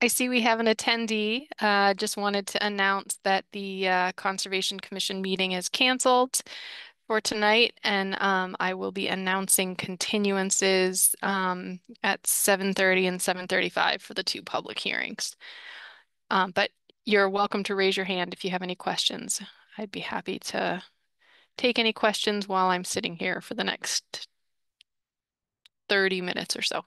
I see we have an attendee. Uh, just wanted to announce that the uh, Conservation Commission meeting is canceled for tonight, and um, I will be announcing continuances um, at 7:30 and 7:35 for the two public hearings. Um, but you're welcome to raise your hand if you have any questions. I'd be happy to take any questions while I'm sitting here for the next 30 minutes or so.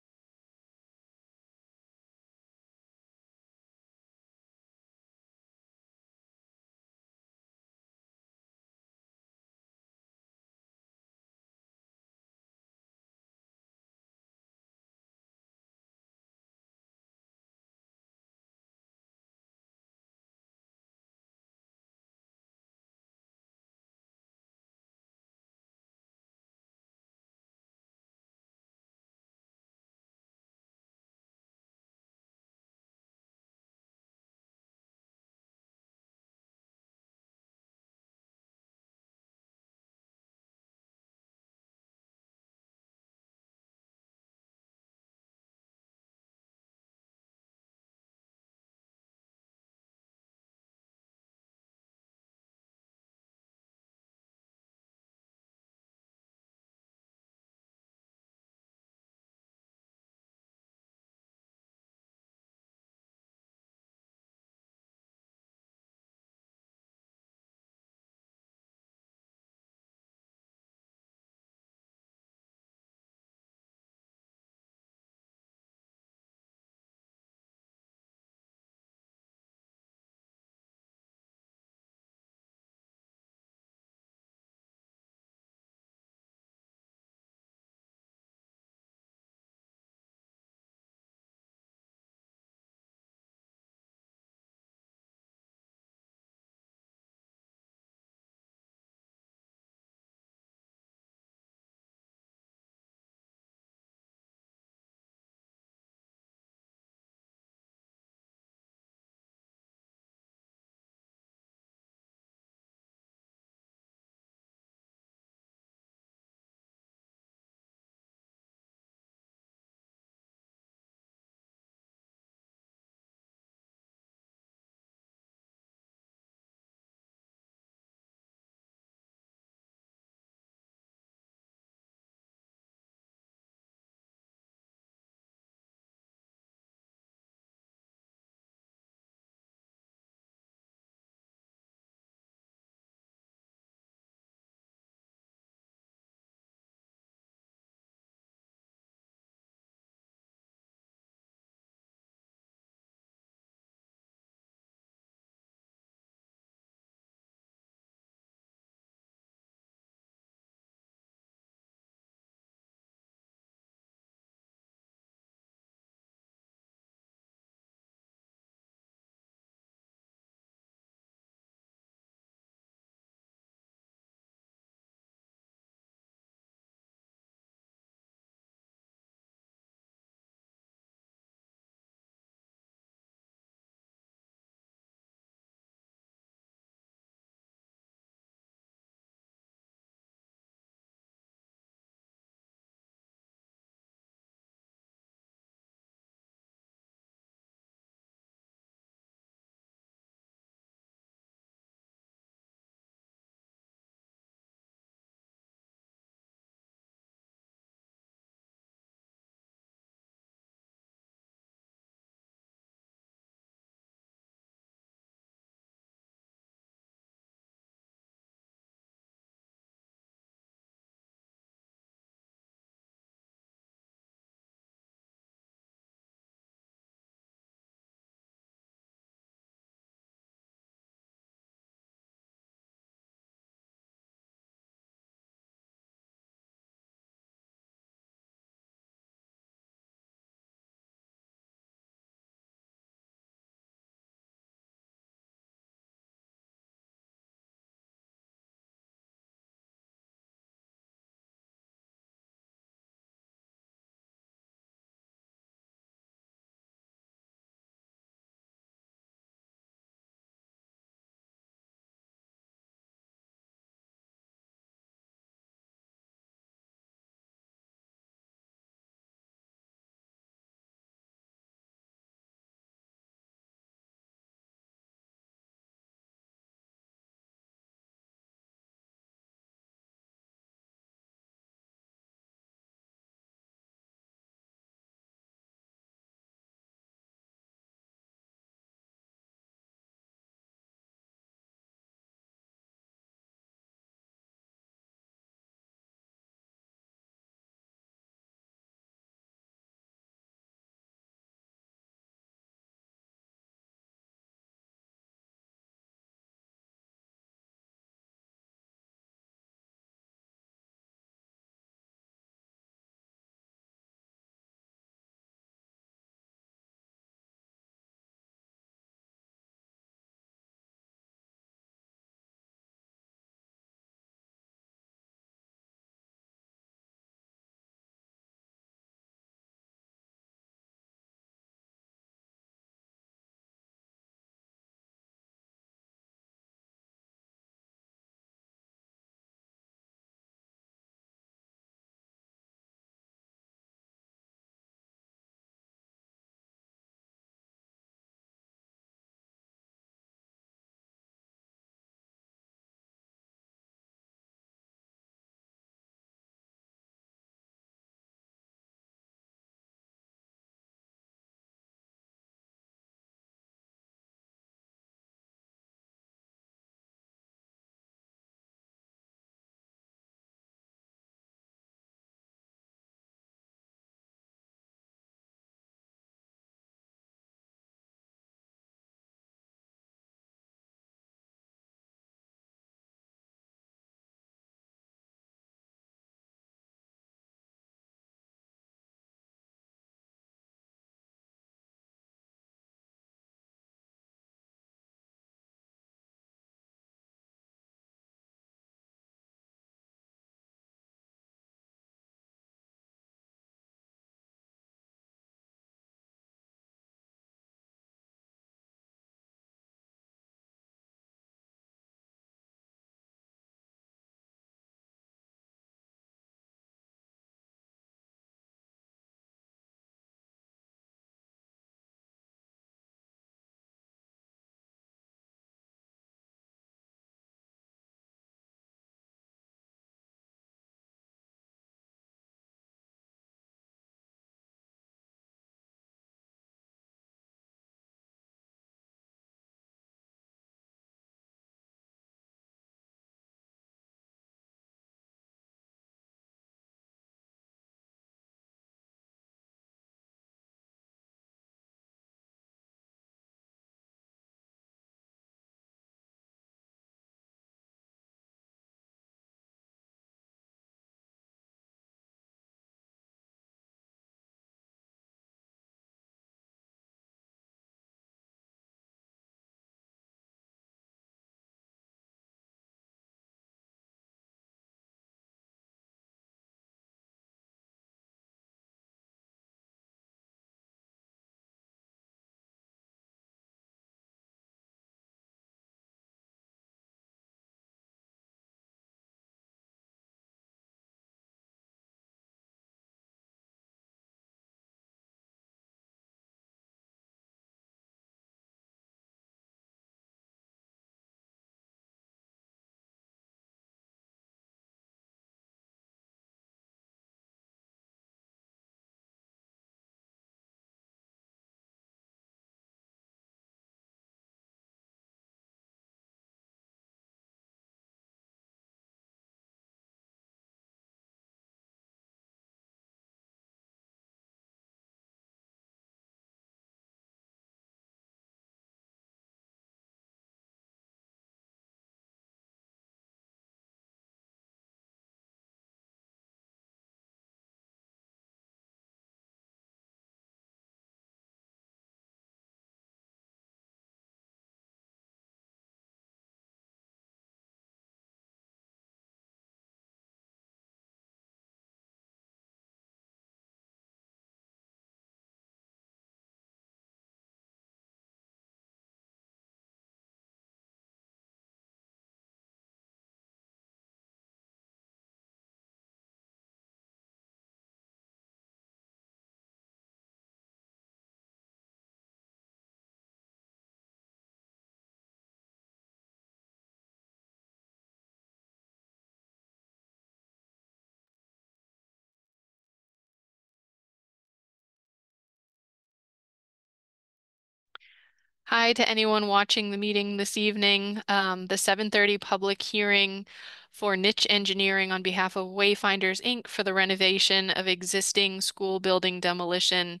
Hi to anyone watching the meeting this evening. Um, the 7:30 public hearing for Nitsch Engineering on behalf of Wayfinders Inc. for the renovation of existing school building demolition,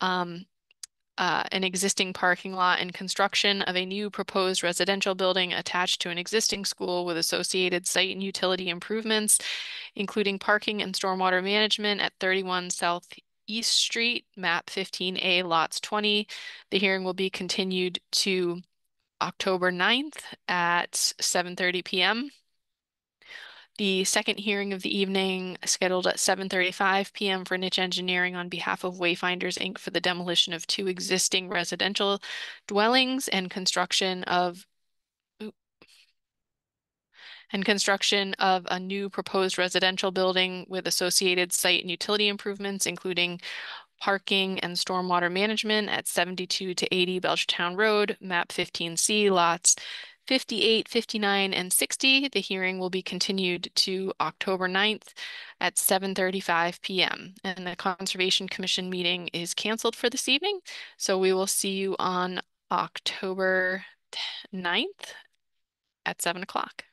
um, uh, an existing parking lot and construction of a new proposed residential building attached to an existing school with associated site and utility improvements, including parking and stormwater management at 31 South East Street, map 15A, lots 20. The hearing will be continued to October 9th at 7:30 p.m. The second hearing of the evening scheduled at 7:35 p.m. for Nitsch Engineering on behalf of Wayfinders Inc. for the demolition of two existing residential dwellings and construction of and construction of a new proposed residential building with associated site and utility improvements, including parking and stormwater management at 72 to 80 Belchertown Road, map 15C, lots 58, 59, and 60. The hearing will be continued to October 9th at 7:35 p.m. And the Conservation Commission meeting is canceled for this evening. So we will see you on October 9th at 7 o'clock.